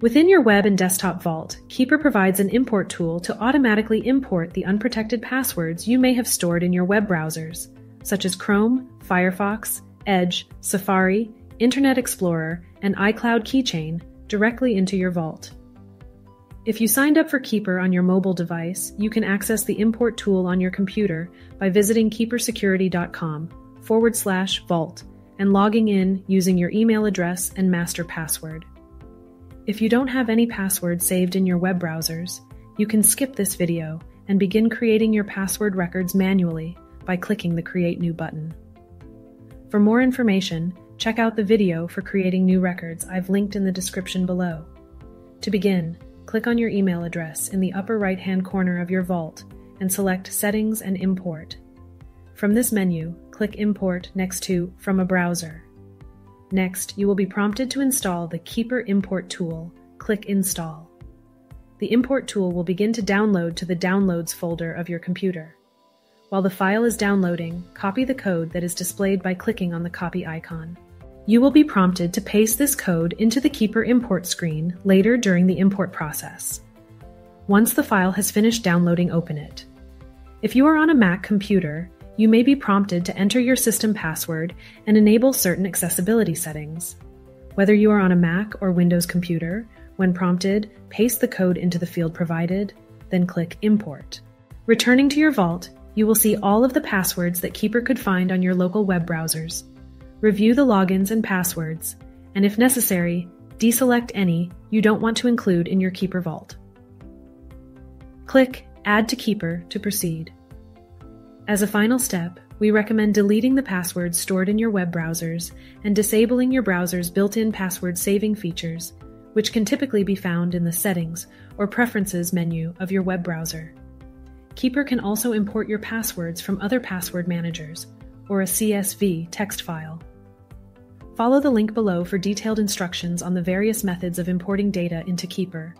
Within your web and desktop vault, Keeper provides an import tool to automatically import the unprotected passwords you may have stored in your web browsers, such as Chrome, Firefox, Edge, Safari, Internet Explorer, and iCloud Keychain, directly into your vault. If you signed up for Keeper on your mobile device, you can access the import tool on your computer by visiting keepersecurity.com forward slash vault and logging in using your email address and master password. If you don't have any passwords saved in your web browsers, you can skip this video and begin creating your password records manually by clicking the Create New button. For more information, check out the video for creating new records I've linked in the description below. To begin, click on your email address in the upper right hand corner of your vault and select Settings and Import. From this menu, click Import next to From a Browser. Next, you will be prompted to install the Keeper Import tool. Click Install. The import tool will begin to download to the Downloads folder of your computer. While the file is downloading, copy the code that is displayed by clicking on the copy icon. You will be prompted to paste this code into the Keeper import screen later during the import process. Once the file has finished downloading, open it. If you are on a Mac computer, you may be prompted to enter your system password and enable certain accessibility settings. Whether you are on a Mac or Windows computer, when prompted, paste the code into the field provided, then click Import. Returning to your vault, you will see all of the passwords that Keeper could find on your local web browsers. Review the logins and passwords, and if necessary, deselect any you don't want to include in your Keeper vault. Click Add to Keeper to proceed. As a final step, we recommend deleting the passwords stored in your web browsers and disabling your browser's built in password saving features, which can typically be found in the Settings or Preferences menu of your web browser. Keeper can also import your passwords from other password managers or a CSV text file. Follow the link below for detailed instructions on the various methods of importing data into Keeper